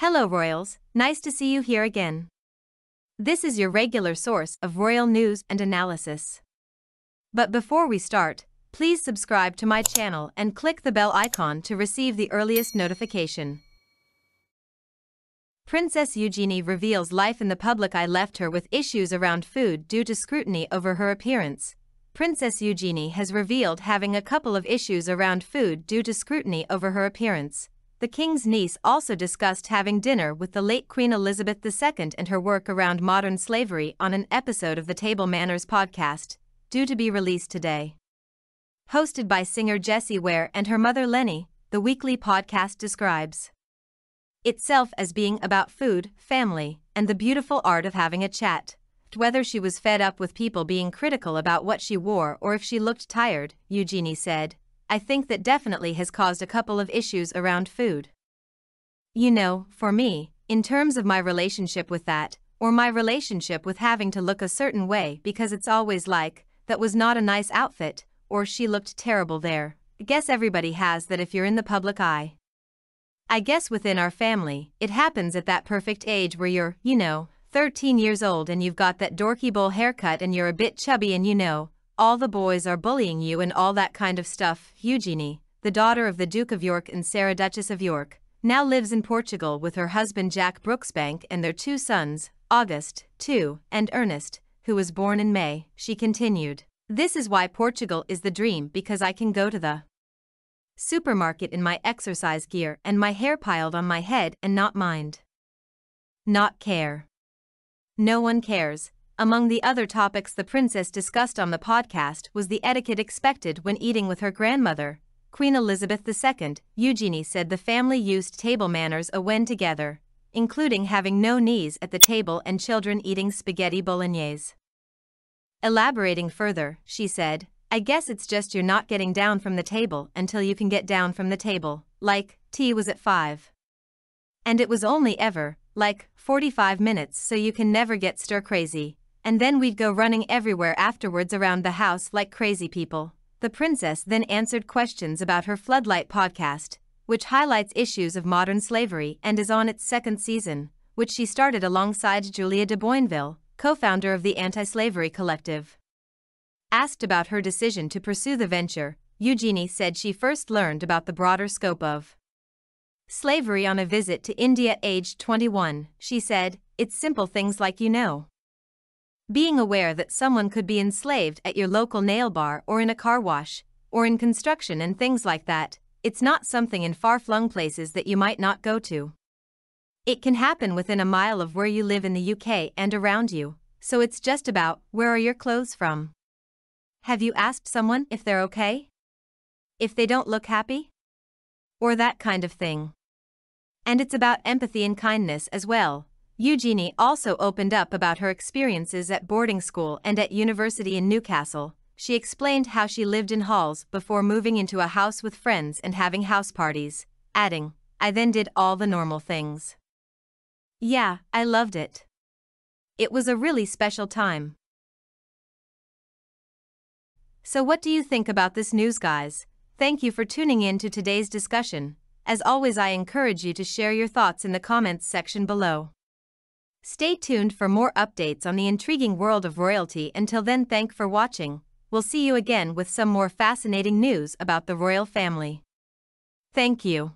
Hello, Royals, nice to see you here again. This is your regular source of royal news and analysis. But before we start, please subscribe to my channel and click the bell icon to receive the earliest notification. Princess Eugenie reveals life in the public eye left her with issues around food due to scrutiny over her appearance. Princess Eugenie has revealed having a couple of issues around food due to scrutiny over her appearance. The king's niece also discussed having dinner with the late Queen Elizabeth II and her work around modern slavery on an episode of the Table Manners podcast, due to be released today. Hosted by singer Jessie Ware and her mother Lennie, the weekly podcast describes itself as being about food, family, and the beautiful art of having a chat. Whether she was fed up with people being critical about what she wore or if she looked tired, Eugenie said, I think that definitely has caused a couple of issues around food. You know, for me, in terms of my relationship with that, or my relationship with having to look a certain way because it's always like, that was not a nice outfit, or she looked terrible there. Guess everybody has that if you're in the public eye. I guess within our family, it happens at that perfect age where you're, you know, 13 years old and you've got that dorky bowl haircut and you're a bit chubby and you know, all the boys are bullying you and all that kind of stuff. Eugenie, the daughter of the Duke of York and Sarah Duchess of York, now lives in Portugal with her husband Jack Brooksbank and their two sons, August, 2, and Ernest, who was born in May, she continued. This is why Portugal is the dream because I can go to the supermarket in my exercise gear and my hair piled on my head and not mind. Not care. No one cares. Among the other topics the princess discussed on the podcast was the etiquette expected when eating with her grandmother, Queen Elizabeth II. Eugenie said the family used table manners a when together, including having no knees at the table and children eating spaghetti bolognese. Elaborating further, she said, I guess it's just you're not getting down from the table until you can get down from the table, like, tea was at 5. And it was only ever, like, 45 minutes so you can never get stir crazy, and then we'd go running everywhere afterwards around the house like crazy people. The princess then answered questions about her Floodlight podcast, which highlights issues of modern slavery and is on its second season, which she started alongside Julia de Boinville, co founder of the Anti Slavery Collective. Asked about her decision to pursue the venture, Eugenie said she first learned about the broader scope of slavery on a visit to India aged 21. She said, It's simple things like you know. Being aware that someone could be enslaved at your local nail bar or in a car wash, or in construction and things like that, it's not something in far flung places that you might not go to. It can happen within a mile of where you live in the UK and around you, so it's just about where are your clothes from? Have you asked someone if they're okay? If they don't look happy? Or that kind of thing. And it's about empathy and kindness as well. Eugenie also opened up about her experiences at boarding school and at university in Newcastle. She explained how she lived in halls before moving into a house with friends and having house parties, adding, I then did all the normal things. Yeah, I loved it. It was a really special time. So, what do you think about this news, guys? Thank you for tuning in to today's discussion. As always, I encourage you to share your thoughts in the comments section below. Stay tuned for more updates on the intriguing world of royalty. Until then, thank for watching. We'll see you again with some more fascinating news about the royal family. Thank you.